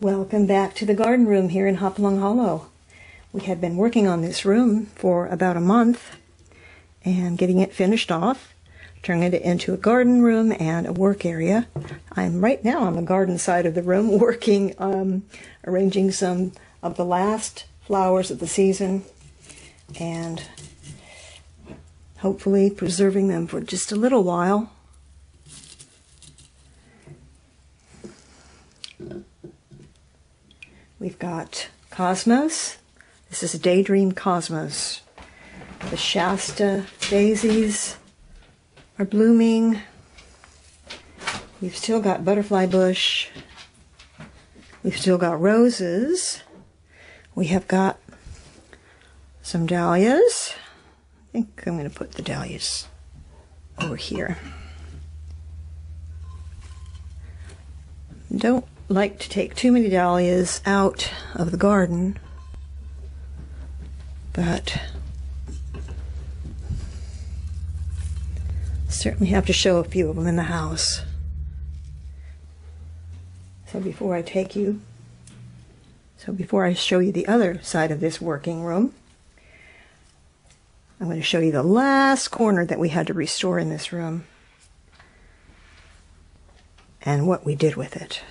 Welcome back to the garden room here in Hopalong Hollow. We had been working on this room for about a month and getting it finished off, turning it into a garden room and a work area. I'm right now on the garden side of the room working, um, arranging some of the last flowers of the season and hopefully preserving them for just a little while. We've got Cosmos. This is a Daydream Cosmos. The Shasta daisies are blooming. We've still got butterfly bush. We've still got roses. We have got some dahlias. I think I'm going to put the dahlias over here. Don't like to take too many dahlias out of the garden, but certainly have to show a few of them in the house. So before I take you, so before I show you the other side of this working room, I'm going to show you the last corner that we had to restore in this room and what we did with it.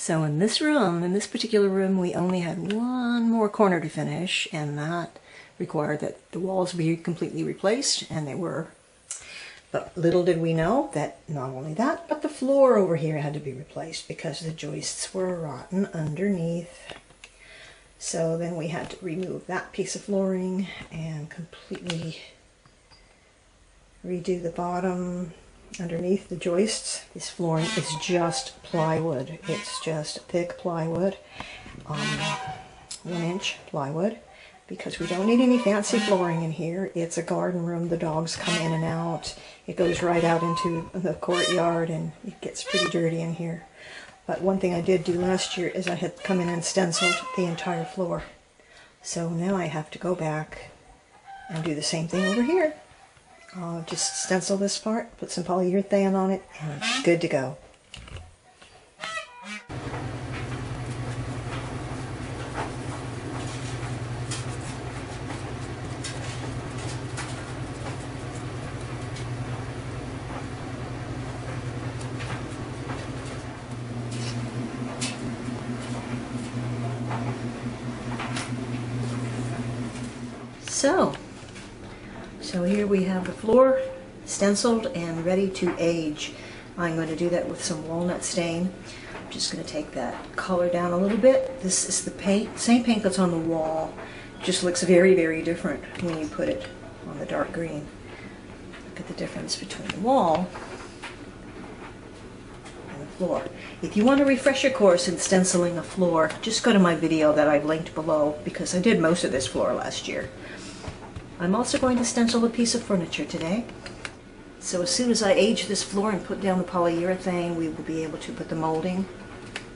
So in this room, in this particular room, we only had one more corner to finish, and that required that the walls be completely replaced, and they were. But little did we know that not only that, but the floor over here had to be replaced because the joists were rotten underneath. So then we had to remove that piece of flooring and completely redo the bottom underneath the joists. This flooring is just plywood. It's just thick plywood, um, one inch plywood, because we don't need any fancy flooring in here. It's a garden room. The dogs come in and out. It goes right out into the courtyard and it gets pretty dirty in here. But one thing I did do last year is I had come in and stenciled the entire floor. So now I have to go back and do the same thing over here. I'll just stencil this part, put some polyurethane on it, and it's uh-huh. good to go. So, so here we have the floor stenciled and ready to age. I'm going to do that with some walnut stain. I'm just going to take that color down a little bit. This is the paint, same paint that's on the wall. It just looks very, very different when you put it on the dark green. Look at the difference between the wall and the floor. If you want to refresh your course in stenciling a floor, just go to my video that I've linked below because I did most of this floor last year. I'm also going to stencil a piece of furniture today. So as soon as I age this floor and put down the polyurethane, we will be able to put the molding,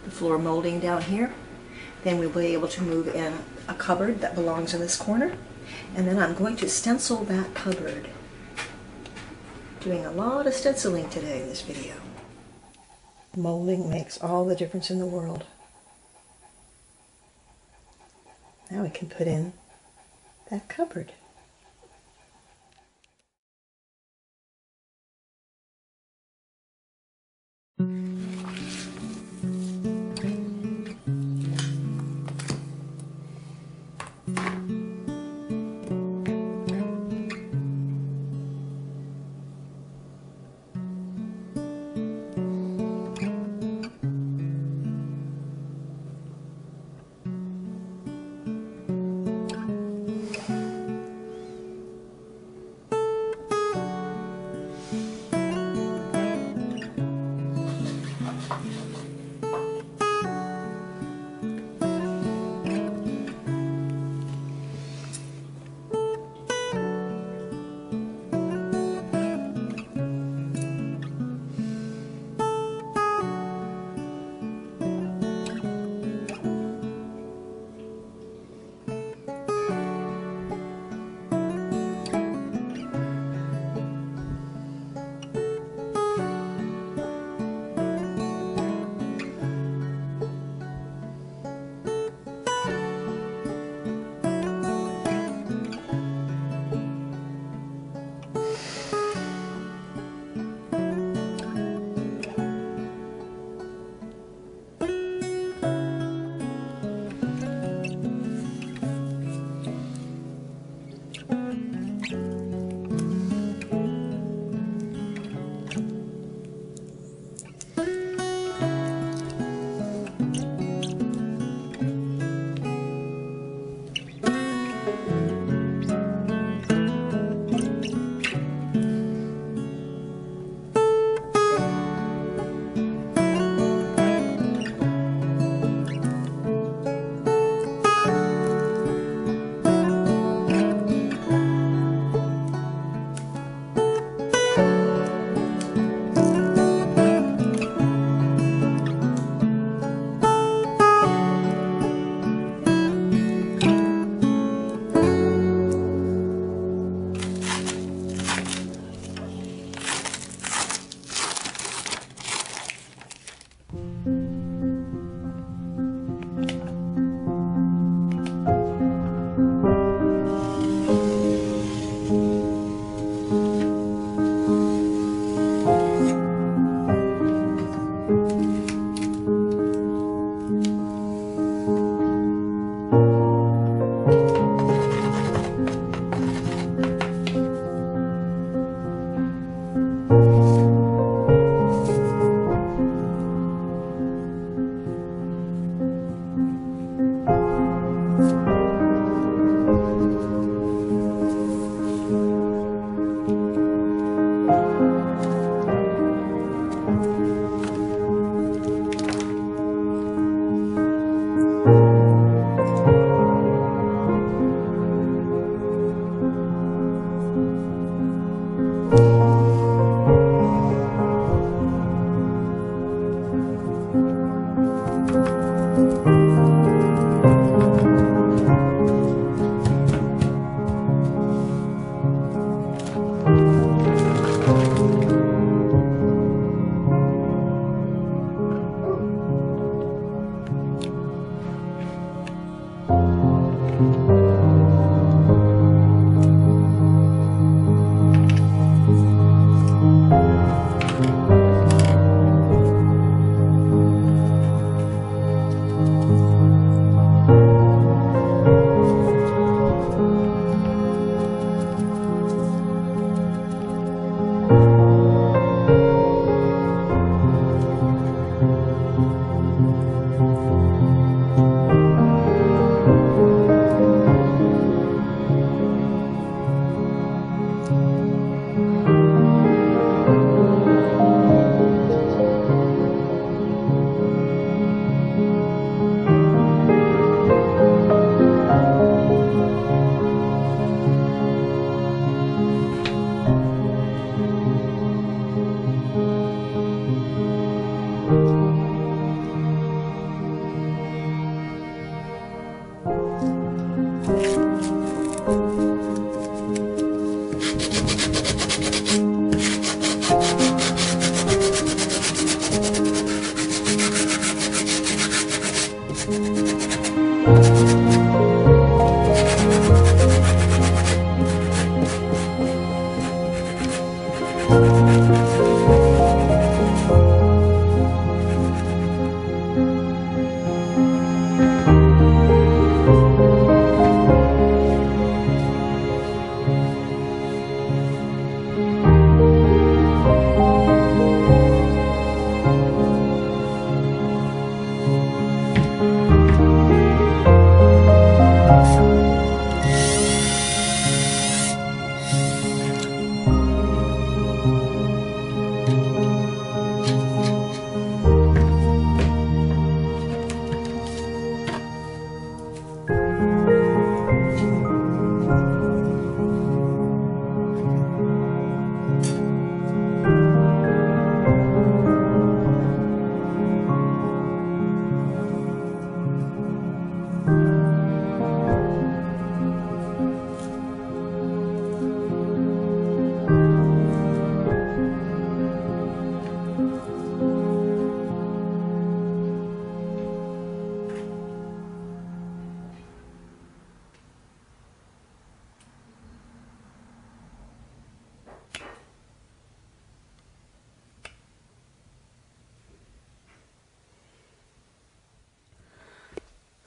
the floor molding down here. Then we'll be able to move in a cupboard that belongs in this corner. And then I'm going to stencil that cupboard. Doing a lot of stenciling today in this video. Molding makes all the difference in the world. Now we can put in that cupboard. うん。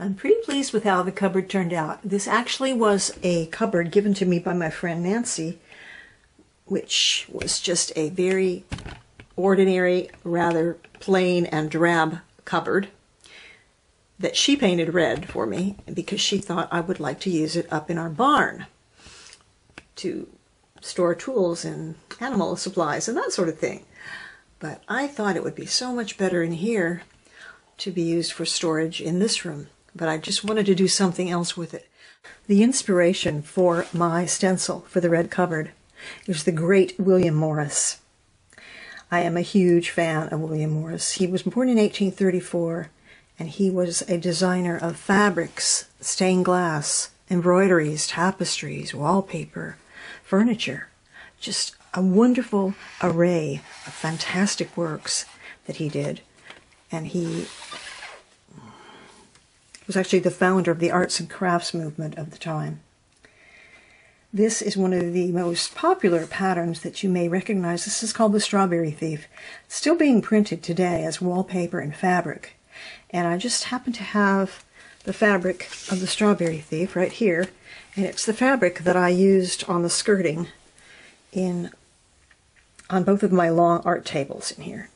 I'm pretty pleased with how the cupboard turned out. This actually was a cupboard given to me by my friend Nancy, which was just a very ordinary, rather plain and drab cupboard that she painted red for me because she thought I would like to use it up in our barn to store tools and animal supplies and that sort of thing. But I thought it would be so much better in here to be used for storage in this room but I just wanted to do something else with it. The inspiration for my stencil for the red cupboard is the great William Morris. I am a huge fan of William Morris. He was born in 1834 and he was a designer of fabrics, stained glass, embroideries, tapestries, wallpaper, furniture. Just a wonderful array of fantastic works that he did. And he was actually the founder of the arts and crafts movement of the time. This is one of the most popular patterns that you may recognize. This is called the Strawberry Thief. It's still being printed today as wallpaper and fabric. And I just happen to have the fabric of the Strawberry Thief right here. And it's the fabric that I used on the skirting in on both of my long art tables in here.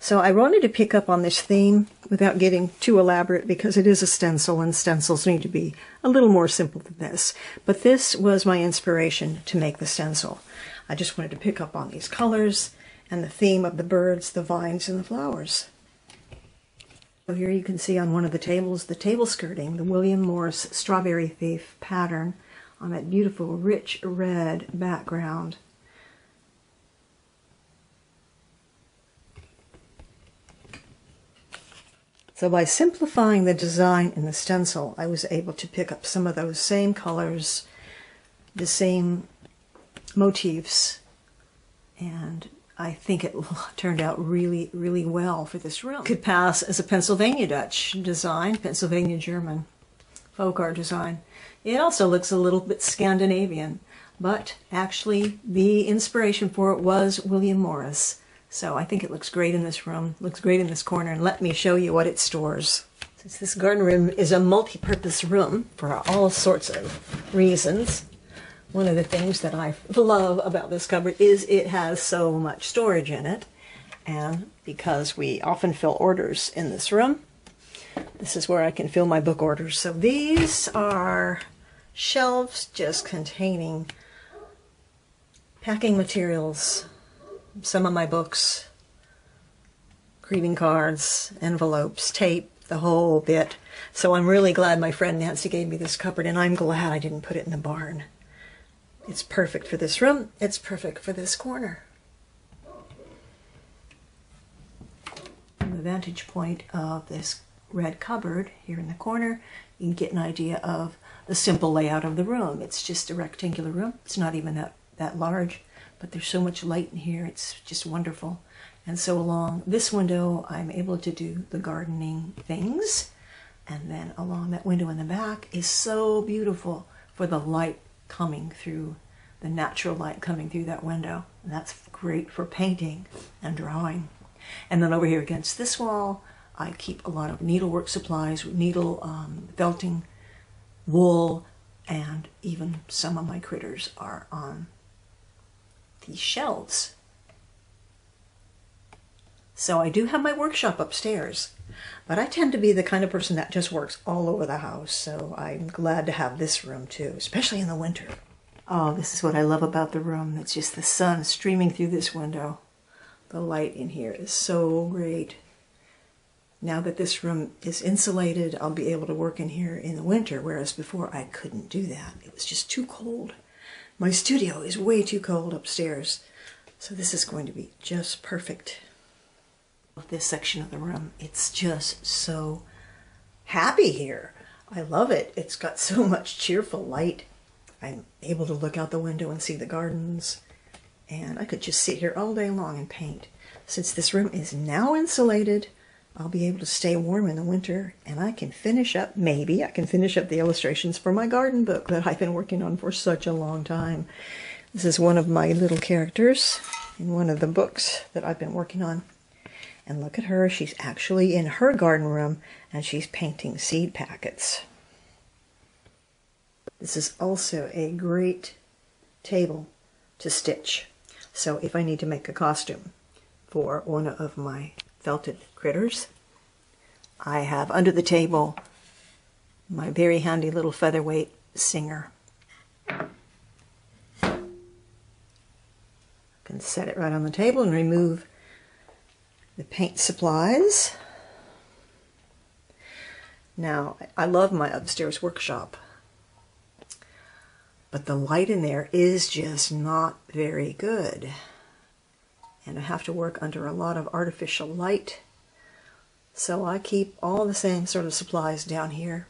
So I wanted to pick up on this theme without getting too elaborate because it is a stencil and stencils need to be a little more simple than this. But this was my inspiration to make the stencil. I just wanted to pick up on these colors and the theme of the birds, the vines, and the flowers. So here you can see on one of the tables the table skirting, the William Morris Strawberry Thief pattern on that beautiful rich red background. So by simplifying the design in the stencil, I was able to pick up some of those same colors, the same motifs, and I think it turned out really, really well for this room. Could pass as a Pennsylvania Dutch design, Pennsylvania German folk art design. It also looks a little bit Scandinavian, but actually the inspiration for it was William Morris. So I think it looks great in this room, looks great in this corner, and let me show you what it stores. Since this garden room is a multi-purpose room for all sorts of reasons, one of the things that I love about this cupboard is it has so much storage in it. And because we often fill orders in this room, this is where I can fill my book orders. So these are shelves just containing packing materials, some of my books, greeting cards, envelopes, tape, the whole bit. So I'm really glad my friend Nancy gave me this cupboard, and I'm glad I didn't put it in the barn. It's perfect for this room. It's perfect for this corner. From the vantage point of this red cupboard here in the corner, you can get an idea of the simple layout of the room. It's just a rectangular room. It's not even that, that large but there's so much light in here. It's just wonderful. And so along this window, I'm able to do the gardening things. And then along that window in the back is so beautiful for the light coming through, the natural light coming through that window. And that's great for painting and drawing. And then over here against this wall, I keep a lot of needlework supplies, needle um, felting, wool, and even some of my critters are on these shelves. So I do have my workshop upstairs, but I tend to be the kind of person that just works all over the house. So I'm glad to have this room too, especially in the winter. Oh, this is what I love about the room. It's just the sun streaming through this window. The light in here is so great. Now that this room is insulated, I'll be able to work in here in the winter, whereas before I couldn't do that. It was just too cold. My studio is way too cold upstairs, so this is going to be just perfect. This section of the room, it's just so happy here. I love it. It's got so much cheerful light. I'm able to look out the window and see the gardens, and I could just sit here all day long and paint. Since this room is now insulated, I'll be able to stay warm in the winter and I can finish up, maybe I can finish up the illustrations for my garden book that I've been working on for such a long time. This is one of my little characters in one of the books that I've been working on. And look at her, she's actually in her garden room and she's painting seed packets. This is also a great table to stitch. So if I need to make a costume for one of my felted critters. I have under the table my very handy little Featherweight Singer. I can set it right on the table and remove the paint supplies. Now, I love my upstairs workshop, but the light in there is just not very good and I have to work under a lot of artificial light. So I keep all the same sort of supplies down here.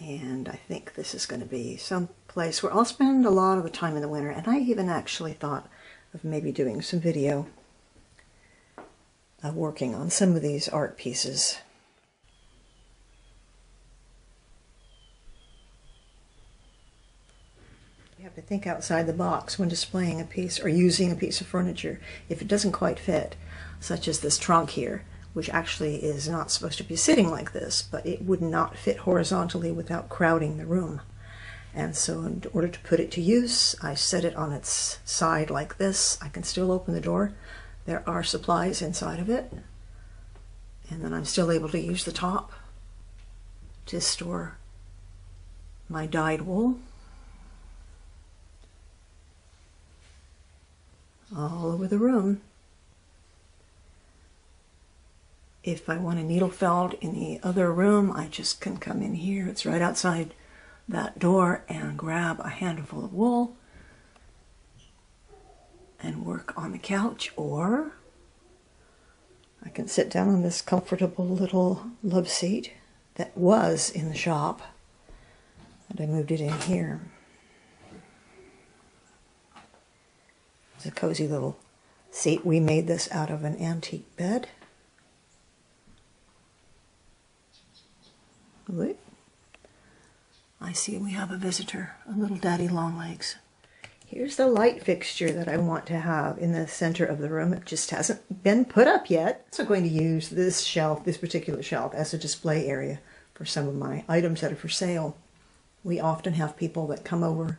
And I think this is going to be some place where I'll spend a lot of the time in the winter. And I even actually thought of maybe doing some video of working on some of these art pieces. You have to think outside the box when displaying a piece or using a piece of furniture if it doesn't quite fit, such as this trunk here, which actually is not supposed to be sitting like this, but it would not fit horizontally without crowding the room. And so in order to put it to use, I set it on its side like this. I can still open the door. There are supplies inside of it. And then I'm still able to use the top to store my dyed wool. all over the room. If I want a needle felt in the other room, I just can come in here. It's right outside that door and grab a handful of wool and work on the couch or I can sit down on this comfortable little love seat that was in the shop. And I moved it in here. It's a cozy little seat. We made this out of an antique bed. I see we have a visitor, a little daddy longlegs. Here's the light fixture that I want to have in the center of the room. It just hasn't been put up yet. So I'm going to use this shelf, this particular shelf, as a display area for some of my items that are for sale. We often have people that come over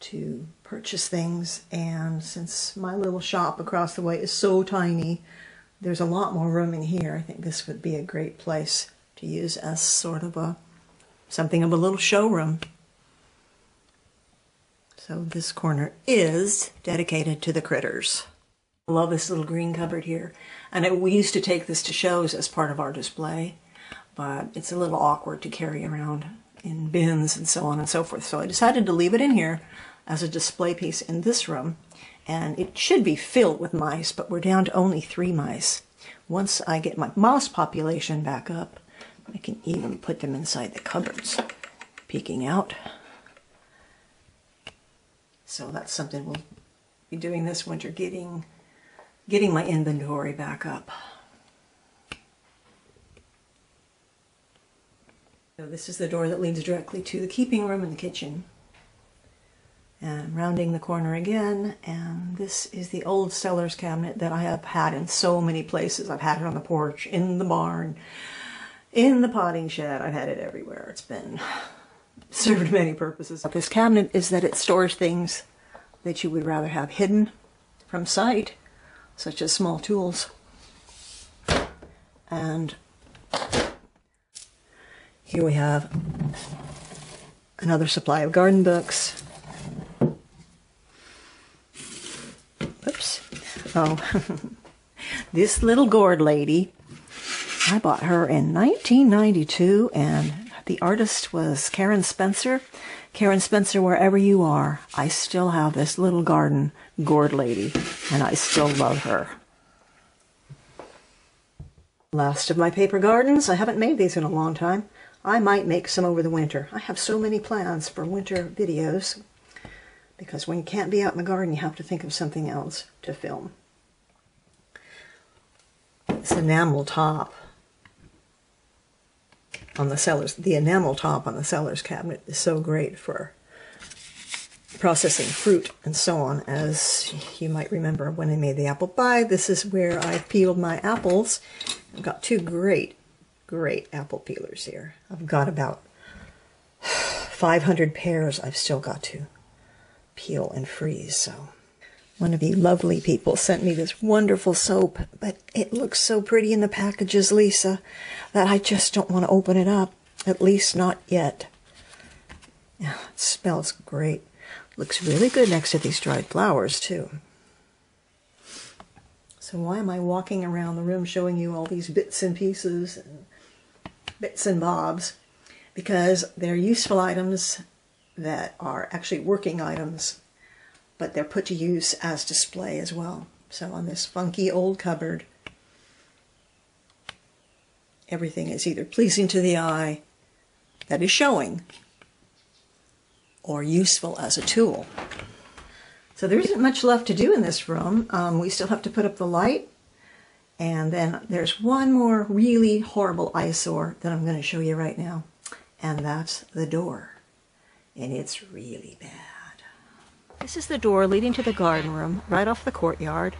to purchase things, and since my little shop across the way is so tiny, there's a lot more room in here. I think this would be a great place to use as sort of a something of a little showroom. So this corner is dedicated to the critters. I love this little green cupboard here. And we used to take this to shows as part of our display, but it's a little awkward to carry around in bins and so on and so forth. So I decided to leave it in here as a display piece in this room. And it should be filled with mice, but we're down to only three mice. Once I get my mouse population back up, I can even put them inside the cupboards, peeking out. So that's something we'll be doing this winter, getting, getting my inventory back up. So this is the door that leads directly to the keeping room and the kitchen. And rounding the corner again, and this is the old Sellers cabinet that I have had in so many places. I've had it on the porch, in the barn, in the potting shed. I've had it everywhere. It's been served many purposes. This cabinet is that it stores things that you would rather have hidden from sight, such as small tools. And here we have another supply of garden books. Oops. Oh, this little gourd lady I bought her in 1992, and the artist was Karen Spencer. Karen Spencer, wherever you are, I still have this little garden gourd lady, and I still love her. Last of my paper gardens. I haven't made these in a long time. I might make some over the winter. I have so many plans for winter videos because when you can't be out in the garden, you have to think of something else to film. This enamel top on the Sellers, the enamel top on the Sellers cabinet is so great for processing fruit and so on. As you might remember when I made the apple pie, this is where I peeled my apples. I've got two great, great apple peelers here. I've got about 500 pears I've still got to peel and freeze, so one of you lovely people sent me this wonderful soap, but it looks so pretty in the packages, Lisa, that I just don't want to open it up. At least not yet. Yeah, it smells great. Looks really good next to these dried flowers, too. So why am I walking around the room showing you all these bits and pieces and bits and bobs? Because they're useful items that are actually working items but they're put to use as display as well. So on this funky old cupboard, everything is either pleasing to the eye, that is showing, or useful as a tool. So there isn't much left to do in this room. Um, we still have to put up the light. And then there's one more really horrible eyesore that I'm going to show you right now. And that's the door. And it's really bad. This is the door leading to the garden room, right off the courtyard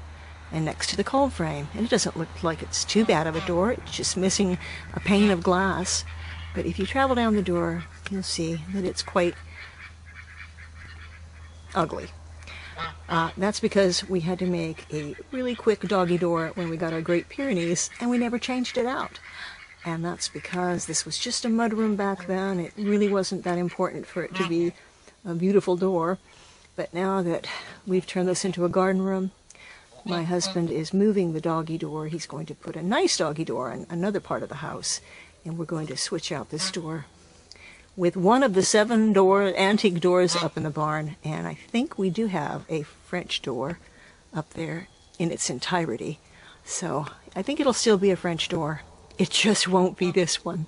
and next to the cold frame. And it doesn't look like it's too bad of a door. It's just missing a pane of glass. But if you travel down the door, you'll see that it's quite ugly. Uh, that's because we had to make a really quick doggy door when we got our Great Pyrenees, and we never changed it out. And that's because this was just a mudroom back then. It really wasn't that important for it to be a beautiful door. But now that we've turned this into a garden room, my husband is moving the doggy door. He's going to put a nice doggy door in another part of the house, and we're going to switch out this door with one of the seven door antique doors up in the barn. And I think we do have a French door up there in its entirety. So I think it'll still be a French door. It just won't be this one.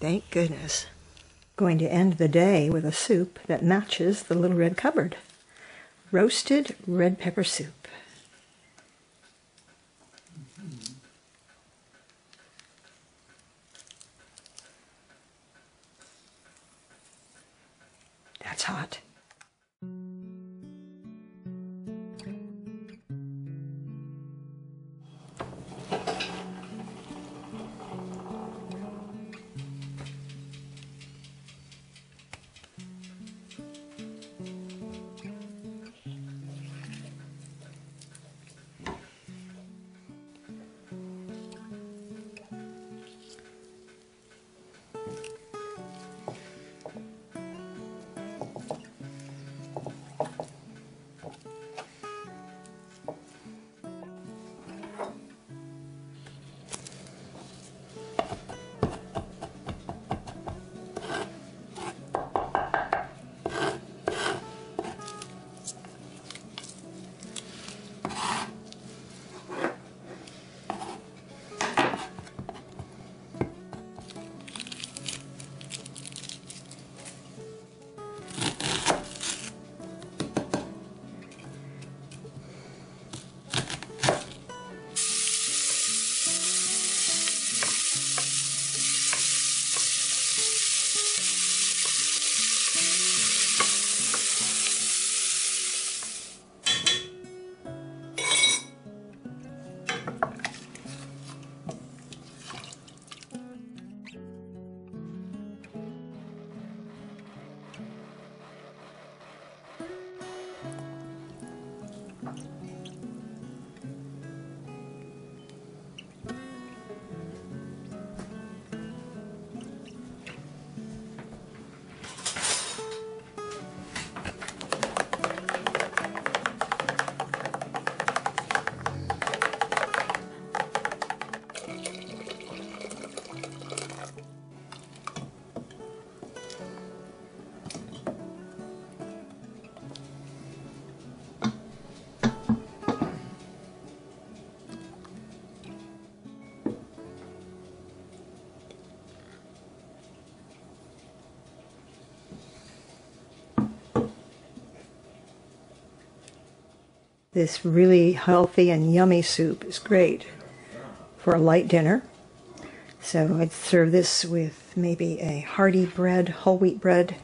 Thank goodness. Going to end the day with a soup that matches the little red cupboard. Roasted red pepper soup. That's hot. This really healthy and yummy soup is great for a light dinner. So I'd serve this with maybe a hearty bread, whole wheat bread,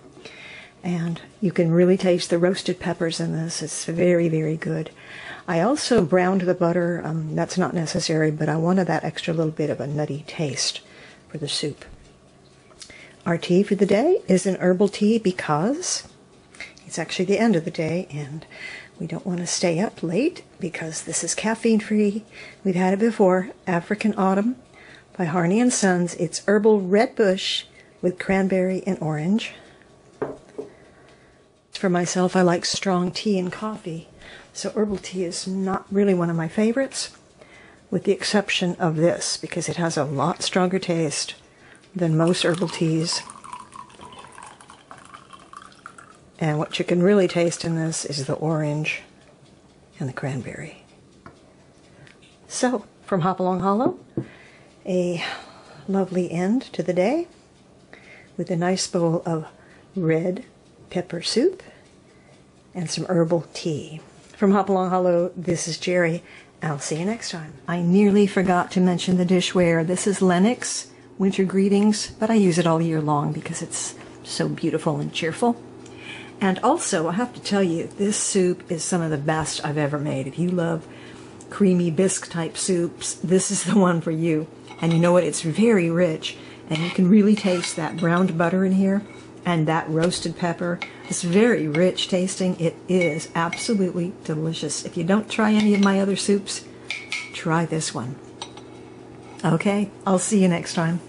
and you can really taste the roasted peppers in this. It's very, very good. I also browned the butter. Um, that's not necessary, but I wanted that extra little bit of a nutty taste for the soup. Our tea for the day is an herbal tea because it's actually the end of the day and we don't want to stay up late because this is caffeine free. We've had it before. African Autumn by Harney and Sons. It's herbal red bush with cranberry and orange. For myself, I like strong tea and coffee. So herbal tea is not really one of my favorites, with the exception of this, because it has a lot stronger taste than most herbal teas. And what you can really taste in this is the orange and the cranberry. So, from Hopalong Hollow, a lovely end to the day with a nice bowl of red pepper soup and some herbal tea. From Hopalong Hollow, this is Jeri. I'll see you next time. I nearly forgot to mention the dishware. This is Lenox Winter Greetings, but I use it all year long because it's so beautiful and cheerful. And also, I have to tell you, this soup is some of the best I've ever made. If you love creamy bisque type soups, this is the one for you. And you know what? It's very rich, and you can really taste that browned butter in here and that roasted pepper. It's very rich tasting. It is absolutely delicious. If you don't try any of my other soups, try this one. Okay, I'll see you next time.